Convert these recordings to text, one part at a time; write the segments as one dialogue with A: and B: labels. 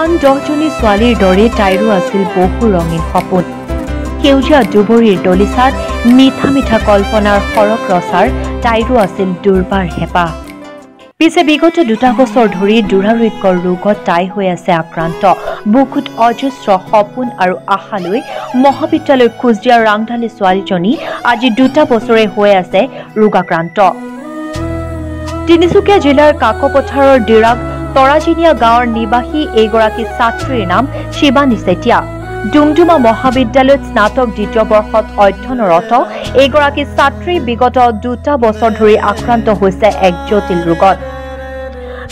A: আন দহজনী ছোৱালীৰ দৰে তাইৰো আছিল বহু ৰঙীন সপোন। সেউজীয়া দুবৰিৰ দলিচাত মিঠা মিঠা কল্পনাৰ সৰগ ৰচাৰ তাইৰো আছিল দুৰ্বাৰ হেঁপাহ। পিছে বিগত দুটা বছৰ ধৰি দুৰাৰোগ্য ৰোগত তাই হৈ আছে আক্ৰান্ত। বুকুত অজস্ৰ সপোন আৰু আশা লৈ মহাবিদ্যালয় খোজ দিয়া ৰাংঢালী ছোৱালীজনী আজি দুটা বছৰে হৈ আছে ৰোগাক্ৰান্ত। তিনিচুকীয়া জিলাৰ কাকপথাৰৰ ডিৰাগ তৰাজিনীয়া গাঁৱৰ নিবাসী এইগৰাকী ছাত্ৰীৰ নাম শিৱানী চেতিয়া। ডুমডুমা মহাবিদ্যালয়ত স্নাতক দ্বিতীয় বৰ্ষত অধ্যয়নৰত এইগৰাকী ছাত্ৰী বিগত দুটা বছৰ ধৰি আক্ৰান্ত হৈছে এক জটিল ৰোগত।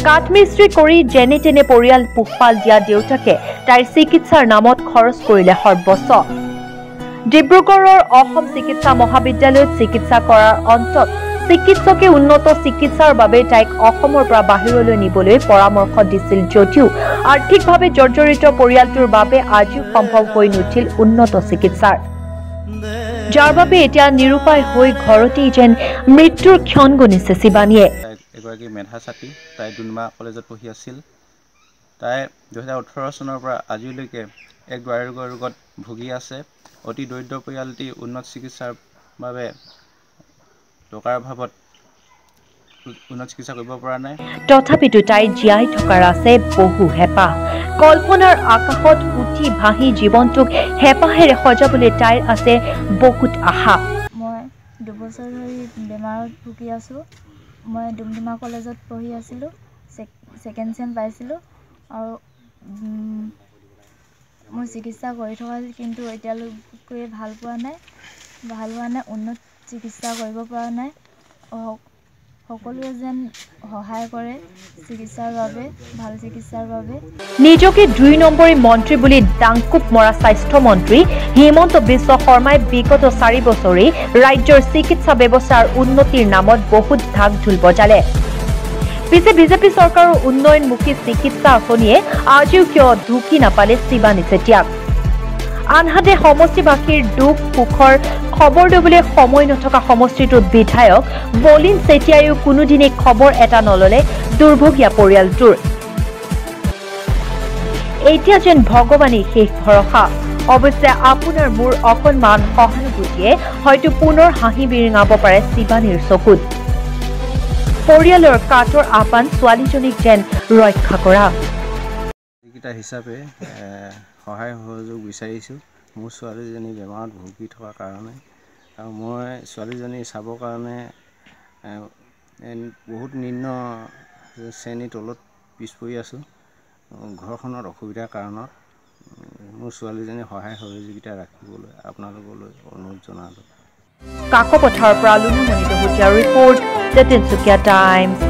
A: কাঠমিস্ত্ৰী কৰি যেনে তেনে পৰিয়াল পোহপাল দিয়া দেউতাকে তাইৰ চিকিৎসাৰ নামত খৰচ কৰিলে সৰ্বস্ব। ডিব্ৰুগড়ৰ অসম চিকিৎসা মহাবিদ্যালয়ত চিকিৎসা কৰাৰ অন্তত চিকিৎসকে উন্নত চিকিৎসাৰ বাবে তাইক অসমৰ পৰা বাহিৰলৈ নিবলৈ পৰামৰ্শ দিছিল যদিও আৰ্থিকভাৱে জৰ্জৰিত পৰিয়ালটোৰ বাবে আজিও সম্ভৱ হৈ নুঠিল উন্নত চিকিৎসাৰ। যাৰ বাবে এতিয়া নিৰুপায় হৈ ঘৰতেই যেন মৃত্যুৰ ক্ষণ গণিছে শিৱানীয়ে।
B: এগৰাকী মেধা ছাত্ৰী তাই ডুনমা কলেজত পঢ়ি আছিল। তাই দুহেজাৰ ওঠৰ চনৰ পৰা আজিলৈকে এক দুৰাৰোগ্য ৰোগত ভুগি আছে। অতি দৰিদ্ৰ পৰিয়ালটি উন্নত চিকিৎসাৰ বাবে টকাৰ অভাৱত উন্নত চিকিৎসা কৰিব পৰা নাই।
A: তথাপিতো তাই জীয়াই থকাৰ আছে বহু হেঁপাহ। কল্পনাৰ আকাশত উঠি ভাহি জীৱনটোক হেঁপাহেৰে সজাবলৈ তাইৰ আছে বহুত আশা।
C: মই দুবছৰ ধৰি বেমাৰত ভুগি আছোঁ। মই ডুমডুমা কলেজত পঢ়ি আছিলোঁ ছেকেণ্ড চেম পাইছিলোঁ আৰু মোৰ চিকিৎসা কৰি থকা কিন্তু এতিয়ালৈকে ভাল পোৱা নাই। ভাল হোৱা নাই উন্নত চিকিৎসা কৰিব পৰা নাই। সকলোৱে যেন সহায় কৰে চিকিৎসাৰ বাবে ভাল চিকিৎসাৰ বাবে।
A: নিজকে দুই নম্বৰী মন্ত্ৰী বুলি ডাংকুপ মৰা স্বাস্থ্যমন্ত্ৰী হিমন্ত বিশ্ব শৰ্মাই বিগত চাৰি বছৰেই ৰাজ্যৰ চিকিৎসা ব্যৱস্থাৰ উন্নতিৰ নামত বহুত ঢাক ঢোল বজালে। পিছে বিজেপি চৰকাৰৰ উন্নয়নমুখী চিকিৎসা আঁচনিয়ে আজিও কিয় ঢুকি নাপালে শিৱানী চেতিয়াক আনহাতে সমষ্টিবাসীৰ দুখ সুখৰ খবৰ ল'বলৈ সময় নথকা সমষ্টিটোত বিধায়ক বলিন চেতিয়াইও কোনোদিনে খবৰ এটা নললে দুৰ্ভগীয়া পৰিয়ালটোৰ। এতিয়া যেন ভগৱানেই শেষ ভৰসা। অৱশ্যে আপোনাৰ মোৰ অকণমান সহানুভূতিয়ে হয়তো পুনৰ হাঁহি বিৰিঙাব পাৰে শিৱানীৰ চকুত। পৰিয়ালৰ কাটৰ আহ্বান ছোৱালীজনীক যেন ৰক্ষা কৰা।
B: হিচাপে সহায় সহযোগ বিচাৰিছোঁ। মোৰ ছোৱালীজনী বেমাৰত ভুগি থকাৰ কাৰণে আৰু মই ছোৱালীজনী চাবৰ কাৰণে বহুত নিম্ন শ্ৰেণীৰ তলত পিছ পৰি আছোঁ। ঘৰখনত অসুবিধাৰ কাৰণত মোৰ ছোৱালীজনী সহায় সহযোগিতা ৰাখিবলৈ আপোনালোকলৈ অনুৰোধ জনালোঁ।
A: কাকপথাৰৰ পৰা লুনামণি দহোটীয়াৰ ৰিপৰ্ট টাইমছ